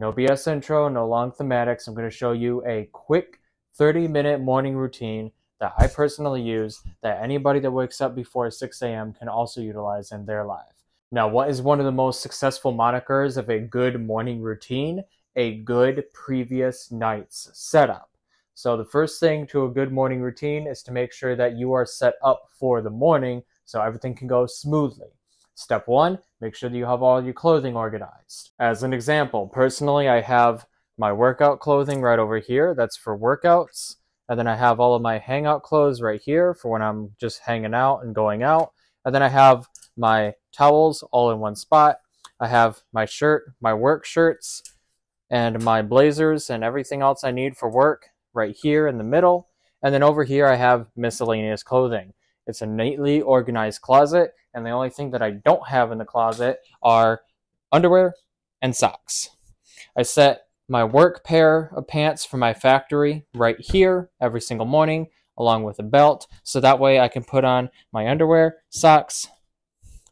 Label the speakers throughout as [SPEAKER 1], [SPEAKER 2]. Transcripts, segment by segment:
[SPEAKER 1] No BS intro, no long thematics. I'm going to show you a quick 30 minute morning routine that I personally use that anybody that wakes up before 6 a.m. can also utilize in their life. Now, what is one of the most successful monikers of a good morning routine? A good previous night's setup. So, the first thing to a good morning routine is to make sure that you are set up for the morning so everything can go smoothly. Step one, make sure that you have all your clothing organized. As an example, personally, I have my workout clothing right over here. That's for workouts. And then I have all of my hangout clothes right here for when I'm just hanging out and going out. And then I have my towels all in one spot. I have my shirt, my work shirts, and my blazers and everything else I need for work right here in the middle. And then over here I have miscellaneous clothing. It's a neatly organized closet, and the only thing that I don't have in the closet are underwear and socks. I set my work pair of pants for my factory right here every single morning, along with a belt, so that way I can put on my underwear, socks,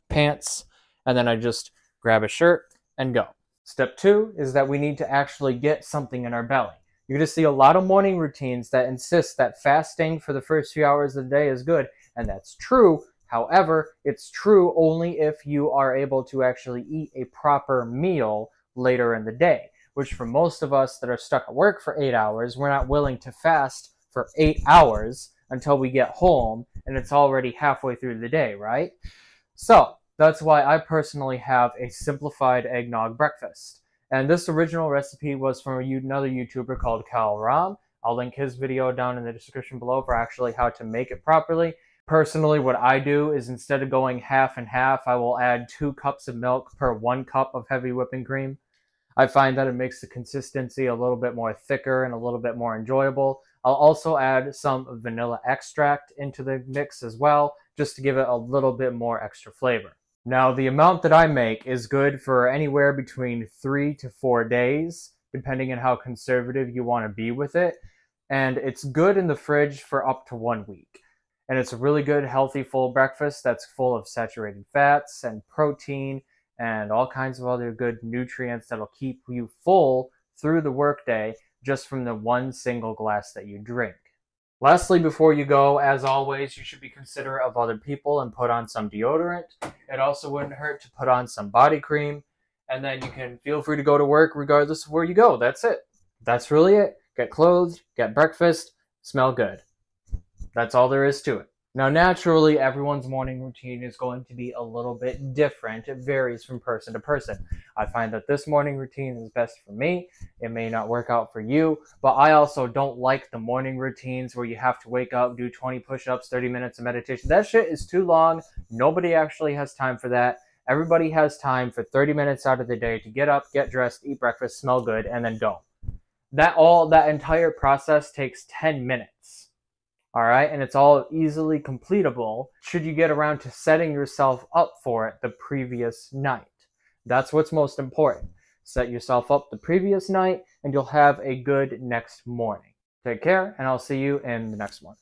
[SPEAKER 1] pants, and then I just grab a shirt and go. Step two is that we need to actually get something in our belly. You're going to see a lot of morning routines that insist that fasting for the first few hours of the day is good, and that's true. However, it's true only if you are able to actually eat a proper meal later in the day, which for most of us that are stuck at work for eight hours, we're not willing to fast for eight hours until we get home and it's already halfway through the day, right? So that's why I personally have a simplified eggnog breakfast. And this original recipe was from another YouTuber called Kaal Raam. I'll link his video down in the description below for actually how to make it properly. Personally, what I do is instead of going half and half, I will add two cups of milk per one cup of heavy whipping cream. I find that it makes the consistency a little bit more thicker and a little bit more enjoyable. I'll also add some vanilla extract into the mix as well, just to give it a little bit more extra flavor. Now, the amount that I make is good for anywhere between three to four days, depending on how conservative you want to be with it. And it's good in the fridge for up to one week. And it's a really good, healthy, full breakfast that's full of saturated fats and protein and all kinds of other good nutrients that'll keep you full through the workday just from the one single glass that you drink. Lastly, before you go, as always, you should be considerate of other people and put on some deodorant. It also wouldn't hurt to put on some body cream. And then you can feel free to go to work regardless of where you go. That's it. That's really it. Get clothed, get breakfast, smell good. That's all there is to it. Now, naturally, everyone's morning routine is going to be a little bit different. It varies from person to person. I find that this morning routine is best for me. It may not work out for you, but I also don't like the morning routines where you have to wake up, do 20 push ups, 30 minutes of meditation. That shit is too long. Nobody actually has time for that. Everybody has time for 30 minutes out of the day to get up, get dressed, eat breakfast, smell good, and then go. That all, that entire process takes 10 minutes all right, and it's all easily completable should you get around to setting yourself up for it the previous night. That's what's most important. Set yourself up the previous night, and you'll have a good next morning. Take care, and I'll see you in the next one.